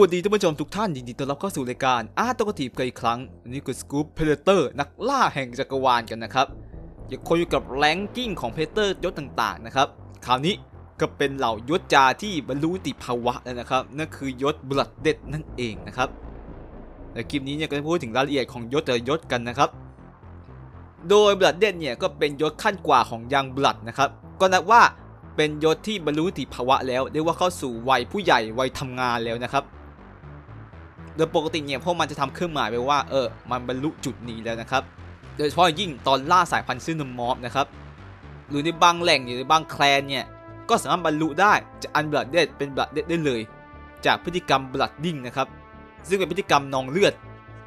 วัสดีท่านผู้ชมทุกท่านยินดีต้อนรับเข้าสู่รายการอาร์ตกทีบกันอีกครั้งนนี้คือสกู๊ป Predator นักล่าแห่งจักรวาลกันนะครับยังคงอยู่กับ ranking ของ Predator ยศต่างๆนะครับคราวนี้ก็เป็นเหล่ายศจาที่บรรลุนิติภาวะแล้วนะครับนั่นคือยศ Blooded นั่นเองนะครับในคลิปนี้เนี่ยก็จะพูดถึงรายละเอียดของยศแต่ยศกันนะครับ โดย Blooded เนี่ยก็เป็นยศขั้นกว่าของ Young Blood นะครับก็นับว่าเป็นยศที่บรรลุนิติภาวะแล้วเรียกว่าเข้าสู่วัยผู้ใหญ่วัยทำงานแล้วนะครับ โดยปกติเนี่ยพวกมันจะทำเครื่องหมายไว้ว่าเออมันบรรลุจุดนี้แล้วนะครับ โดยเฉพาะยิ่งตอนล่าสายพันธุ์ Xenomorph นะครับหรือในบางแหล่งหรือในบาง clan เนี่ยก็สามารถบรรลุได้จาก Unblooded เป็น Blooded ได้เลย จากพฤติกรรม Blooding นะครับซึ่งเป็นพฤติกรรมนองเลือด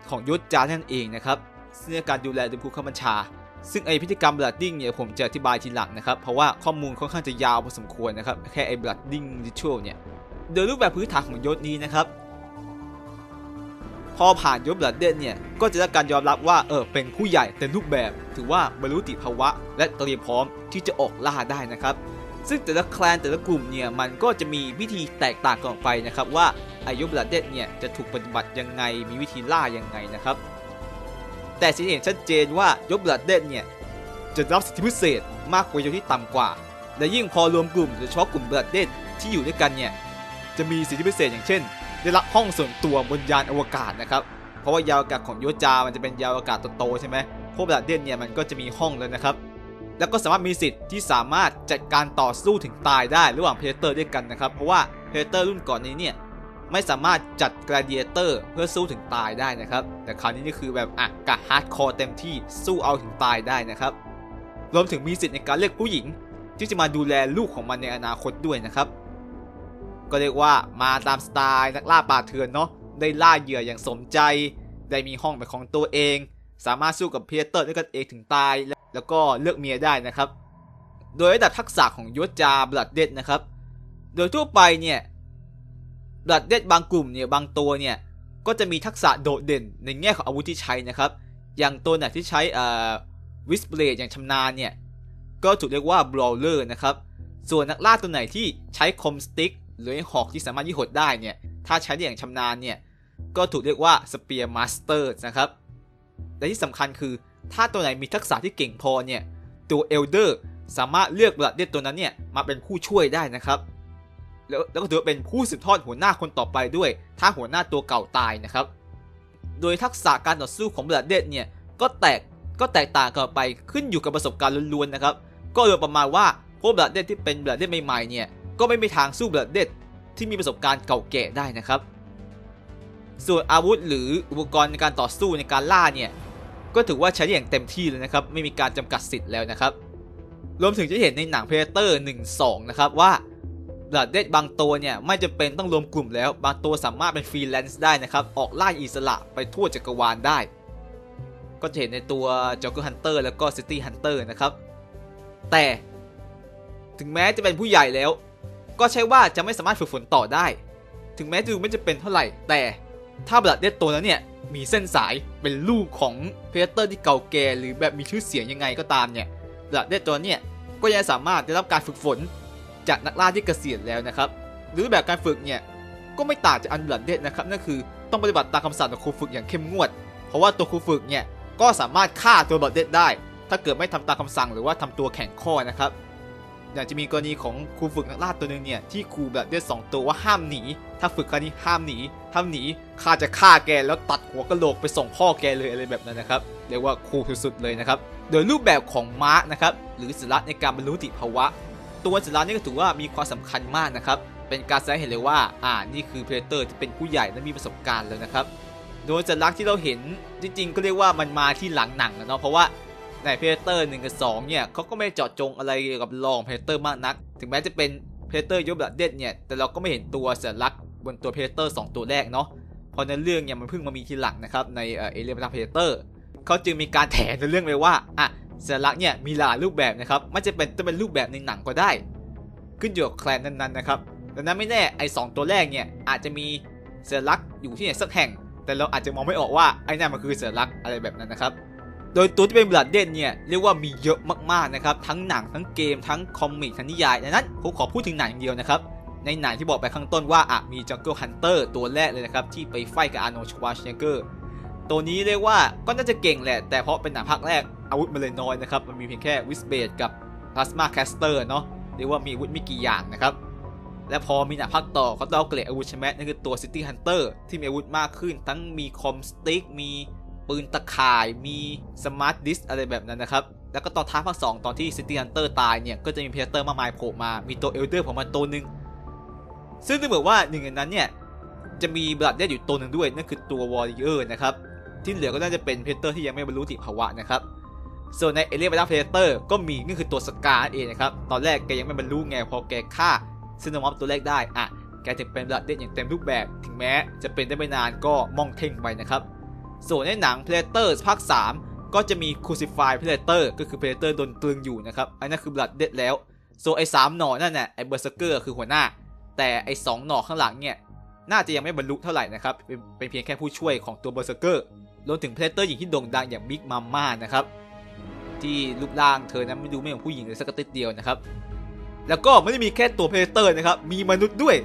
ของยศจานั่นเองนะครับซึ่งการดูแลโดยผู้บังคับบัญชา ซึ่งไอพฤติกรรม Blooding เนี่ยผมจะอธิบายทีหลังนะครับ เพราะว่าข้อมูลค่อนข้างจะยาวพอสมควรนะครับ แค่ไอ Blooding Ritual เนี่ย โดยรูปแบบพื้นฐานของยศนี้นะครับ พอผ่านยศ Blooded เนี่ยก็จะได้การยอมรับว่าเออเป็นผู้ใหญ่เต็มรูปแบบ ถือว่าบรรลุนิติภาวะ และเตรียมพร้อมที่จะออกล่าได้นะครับ ซึ่งแต่ละ clan แต่ละกลุ่มเนี่ยมันก็จะมีวิธีแตกต่างกันออกไปนะครับว่าอายุ Blooded เนี่ยจะถูกปฏิบัติยังไงมีวิธีล่ายังไงนะครับ แต่สิ่งเห็นชัดเจนว่ายศบลัดเดนเนี่ยจะรับสิทธิพิเศษมากกว่ายศที่ต่ำกว่า และยิ่งพอรวมกลุ่มโดยเฉพาะกลุ่มบลัดเดนที่อยู่ด้วยกันเนี่ยจะมีสิทธิพิเศษอย่างเช่น ได้รับห้องส่วนตัวบนยานอวกาศนะครับ เพราะว่ายานอวกาศของโยจา มันจะเป็นยานอวกาศโตๆใช่ไหมพวกบลัดเดนเนี่ยมันก็จะมีห้องเลยนะครับ แล้วก็สามารถมีสิทธิ์ที่สามารถจัดการต่อสู้ถึงตายได้ระหว่างเพเตอร์ด้วยกันนะครับ เพราะว่าPredator รุ่นก่อนนี้เนี่ยไม่สามารถจัด gladiator เพื่อสู้ถึงตายได้นะครับ แต่คราวนี้นี่คือแบบอะกะ hardcore เต็มที่สู้เอาถึงตายได้นะครับ รวมถึงมีสิทธิ์ในการเลือกผู้หญิง ที่จะมาดูแลลูกของมันในอนาคตด้วยนะครับ ก็เรียกว่ามาตามสไตล์นักล่าป่าเถื่อนเนาะได้ล่าเหยื่ออย่างสมใจ ได้มีห้องเป็นของตัวเอง สามารถสู้กับ Predator ด้วยกันเองถึงตาย แล้วก็เลือกเมียได้นะครับ โดยระดับทักษะของยศจา Blooded นะครับ โดยทั่วไปเนี่ย Blooded บางกลุ่มเนี่ยบางตัวเนี่ยก็จะมีทักษะโดดเด่นในแง่ของอาวุธที่ใช้นะครับ อย่างตัวไหนที่ใช้อ่า wrist blade อย่างชำนาญเนี่ยก็ถูกเรียกว่า Brawler นะครับ ส่วนนักล่าตัวไหนที่ใช้ combistick หรือหอกที่สามารถยิงหดได้เนี่ย ถ้าใช้ได้อย่างชำนาญเนี่ย ก็ถูกเรียกว่า Spear Master นะครับ และที่สำคัญคือ ถ้าตัวไหนมีทักษะที่เก่งพอเนี่ย ตัวเอลเดอร์สามารถเลือกบลัดเดดตัวนั้นเนี่ย มาเป็นผู้ช่วยได้นะครับ แล้วแล้วก็ถือเป็นผู้สืบทอดหัวหน้าคนต่อไปด้วย ถ้าหัวหน้าตัวเก่าตายนะครับ โดยทักษะการต่อสู้ของบลัดเดดเนี่ย ก็แตกก็แตกต่างกันไปขึ้นอยู่กับประสบการณ์ล้วนๆนะครับ ก็โดยประมาณว่าพวกบลัดเดดที่เป็นบลัดเดดใหม่ๆเนี่ย ก็ไม่มีทางสู้เบลัดเดดที่มีประสบการณ์เก่าแก่ได้นะครับ ส่วนอาวุธหรืออุปกรณ์ในการต่อสู้ในการล่าเนี่ย ก็ถือว่าใช้อย่างเต็มที่เลยนะครับ ไม่มีการจำกัดสิทธิ์แล้วนะครับ รวมถึงจะเห็นในหนัง Predator 1 2 นะครับว่าบลัดเดดบางตัวเนี่ยไม่จำเป็นต้องรวมกลุ่มแล้ว บางตัวสามารถเป็นฟรีแลนซ์ได้นะครับ ออกล่าอิสระไปทั่วจักรวาลได้ ก็จะเห็นในตัว Joker Hunter แล้วก็ City Hunter นะครับ แต่ถึงแม้จะเป็นผู้ใหญ่แล้ว ก็ใช่ว่าจะไม่สามารถฝึกฝนต่อได้ ถึงแม้จะดูไม่จะเป็นเท่าไหร่ แต่ถ้าบลัดเดดตัวนั้นเนี่ยมีเส้นสายเป็นลูกของเพเตอร์ที่เก่าแก่หรือแบบมีชื่อเสียงยังไงก็ตามเนี่ยบลัดเดดตัวเนี่ยก็ยังสามารถได้รับการฝึกฝนจากนักล่าที่เกษียณแล้วนะครับ หรือแบบการฝึกเนี่ยก็ไม่ต่างจากอันบลัดเดดนะครับนั่นคือต้องปฏิบัติตามคำสั่งของครูฝึกอย่างเข้มงวด เพราะว่าตัวครูฝึกเนี่ยก็สามารถฆ่าตัวบลัดเดดได้ ถ้าเกิดไม่ทำตามคำสั่งหรือว่าทำตัวแข็งข้อนะครับ อย่างจะมีกรณีของครูฝึกนักล่าตัวหนึ่งเนี่ยที่ครูแบบเดือดสองตัวว่าห้ามหนี ถ้าฝึกครั้งนี้ห้ามหนีห้ามหนีข้าจะฆ่าแกแล้วตัดหัวกะโหลกไปส่งพ่อแกเลยอะไรแบบนั้นนะครับเรียกว่าครูสุดๆเลยนะครับโดยรูปแบบของม้านะครับหรือสัญลัในการบรรลุติภาวะ ตัวสัญลักษณ์นี้ก็ถือว่ามีความสำคัญมากนะครับเป็นการแสดงเห็นเลยว่าอ่านี่คือเพลเตอร์ที่เป็นผู้ใหญ่และมีประสบการณ์เลยนะครับโดยสัญลักษณ์ที่เราเห็นจริงๆก็เรียกว่ามันมาที่หลังหนังนะเนาะเพราะว่า ใน Predator 1กับ2เนี่ยเขาก็ไม่เจาะจงอะไรเกี่ยวกับลอง Predator มากนัก ถึงแม้จะเป็น Predator ยศ Blooded เนี่ยแต่เราก็ไม่เห็นตัวสัญลักษณ์บนตัว Predator 2ตัวแรกเนาะเพราะในเรื่องเนี่ยมันเพิ่งมามีทีหลังนะครับในเอเลียนปะทะ Predator เขาจึงมีการแถในเรื่องเลยว่าอะสัญลักษณ์เนี่ยมีหลายรูปแบบนะครับไม่จะเป็นจะเป็นรูปแบบในหนังก็ได้ ขึ้นอยู่กับ clan นั้นๆนะครับดังนั้นไม่แน่ไอ้สองตัวแรกเนี่ยอาจจะมีสัญลักษณ์อยู่ที่ไหนสักแห่ง แต่เราอาจจะมองไม่ออกว่าไอ้นั่นมันคือสัญลักษณ์อะไรแบบนั้นนะครับ โดยตัวที่เป็น Blooded เนี่ยเรียกว่ามีเยอะมากๆนะครับทั้งหนังทั้งเกมทั้ง comic ทั้งนิยายดังนั้นผมขอพูดถึงหนังอย่างเดียวนะครับในหนังที่บอกไปข้างต้นว่าอะมี Jungle Hunter ตัวแรกเลยนะครับที่ไป fight กับอาร์โนชวาชเนเกอร์ตัวนี้เรียกว่าก็น่าจะเก่งแหละ แต่เพราะเป็นหนังภาคแรกอาวุธมันเลยน้อยนะครับ มันมีเพียงแค่ wrist blade กับ plasma caster เนาะเรียกว่ามีอาวุธไม่กี่อย่างนะครับ และพอมีหนังภาคต่อเขาต้องอัปเกรดอาวุธใช่ไหมนั่นคือตัว City Hunter ที่มีอาวุธมากขึ้น ทั้งมี combistick มี ปืนตะข่ายมี smart disc อะไรแบบนั้นนะครับ แล้วก็ตอนท้ายภาค2ตอนที่ City Hunter ตายเนี่ย ก็จะมี Predator มากมายโผล่มา มีตัว Elder ผมมาตัวหนึ่งซึ่งดูเหมือนว่าหนึ่งในนั้นเนี่ย จะมี Blooded อยู่ตัวหนึ่งด้วย นั่นคือตัว Warrior นะครับ ที่เหลือก็น่าจะเป็น Predator ที่ยังไม่บรรลุนิติภาวะนะครับส่วนในเอเลียนปะทะ Predator ก็มีนั่นคือตัว Scar เองนะครับ ตอนแรกแกยังไม่บรรลุไงพอแกฆ่าซินนามอฟตัวแรกได้ อะ แกถึงเป็นบลัดเดอย่างเต็มรูปแบบ ถึงแม้จะเป็นได้ไม่นานก็มองเท่งไปนะครับ ส่วนในหนัง Predator ภาค 3 ก็จะมี Crucify Predator ก็คือ Predator โดนตรึงอยู่นะครับ อันนั้นคือ Blood Dead แล้ว ส่วนไอ้สามหน่อนั่นน่ะไอ้ Berserker คือหัวหน้า แต่ไอ้สองหน่อข้างหลังเนี่ย น่าจะยังไม่บรรลุเท่าไหร่นะครับ เป็นเพียงแค่ผู้ช่วยของตัว Berserker รวมถึง Predator หญิงที่โด่งดังอย่าง Big Mama นะครับ ที่รูปร่างเธอนั้นไม่ดูไม่เหมือนผู้หญิงเลยสักติดเดียวนะครับแล้วก็ไม่ได้มีแค่ตัว Predator นะครับมีมนุษย์ด้วย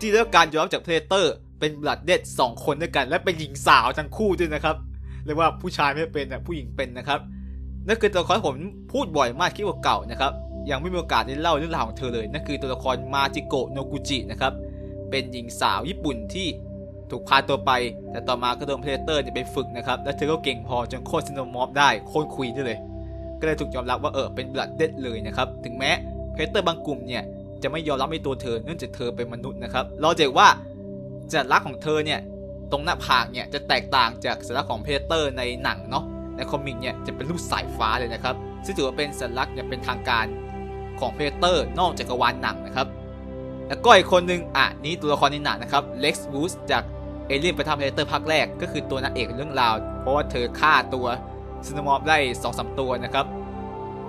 ที่ได้รับการยอมรับจาก Predator เป็น Blooded สองคนด้วยกัน และเป็นหญิงสาวทั้งคู่ด้วยนะครับเรียกว่าผู้ชายไม่เป็นนะผู้หญิงเป็นนะครับนั่นคือตัวละครผมพูดบ่อยมากคิดว่าเก่านะครับยังไม่มีโอกาสได้เล่าเรื่องราวของเธอเลยนั่นคือตัวละครมาจิโกะโนกุจินะครับเป็นหญิงสาวญี่ปุ่นที่ถูกพาตัวไป แต่ต่อมาก็โดน Predator ไปฝึกนะครับ และเธอก็เก่งพอจนโค่น Xenomorph ได้โค่น Queen ได้เลย ก็เลยถูกยอมรับว่าเออเป็น Blooded เลยนะครับถึงแม้ Predator บางกลุ่มเนี่ยจะไม่ยอมรับในตัวเธอเนื่องจากเธอเป็นมนุษย์นะครับเราเจอว่า สัญลักษณ์ของเธอเนี่ยตรงหน้าผากเนี่ยจะแตกต่างจากสัญลักษณ์ของ Predator ในหนังเนาะใน comic เนี่ยจะเป็นรูปสายฟ้าเลยนะครับซึ่งถือว่าเป็นสัญลักษณ์อย่างเป็นทางการของ Predator นอกจักรวาลหนังนะครับแล้วก็อีกคนหนึ่งอะนี่ตัวละครในหนังนะครับเล็กซ์วูดส์จากเอเลียนปะทะ Predator ภาคแรกก็คือตัวนางเอกเรื่องราว เพราะว่าเธอฆ่าตัว Xenomorph ได้สองสามตัวนะครับ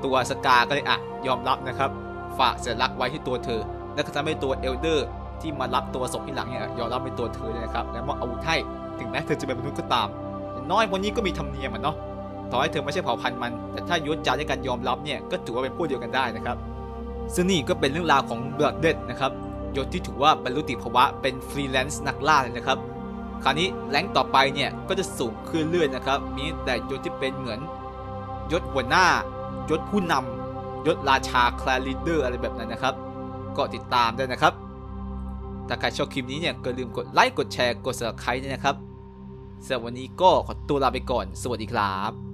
ตัว Scar ก็เลยอะยอมรับนะครับฝากสัญลักษณ์ไว้ที่ตัวเธอ และก็ทำให้ตัว Elder ที่มารับตัวศพที่หลังเนี่ยยอมรับเป็นตัวเธอเลยนะครับและมอบอาวุธให้ถึงแม้เธอจะเป็นมนุษย์ก็ตามน้อยวันนี้ก็มีธรรมเนียมมันเนาะต่อให้เธอไม่ใช่เผ่าพันธุ์มัน แต่ถ้ายศจาด้วยการยอมรับเนี่ยก็ถือว่าเป็นพวกเดียวกันได้นะครับซึ่งนี่ก็เป็นเรื่องราวของ Blooded นะครับยศที่ถือว่าบรรลุนิติภาวะเป็นฟรีแลนซ์นักล่าเลยนะครับคราวนี้แรงต่อไปเนี่ยก็จะสูงขึ้นเรื่อยๆนะครับ มีแต่ยศที่เป็นเหมือนยศหัวหน้ายศผู้นำยศราชาคลาริเดอร์อะไรแบบนั้นนะครับ ก็ติดตามได้นะครับ ถ้าใครชอบคลิปนี้เนี่ยก็ลืมกดไลค์กดแชร์กด subscribe ด้วยนะครับสำหรับวันนี้ก็ขอตัวลาไปก่อน สวัสดีครับ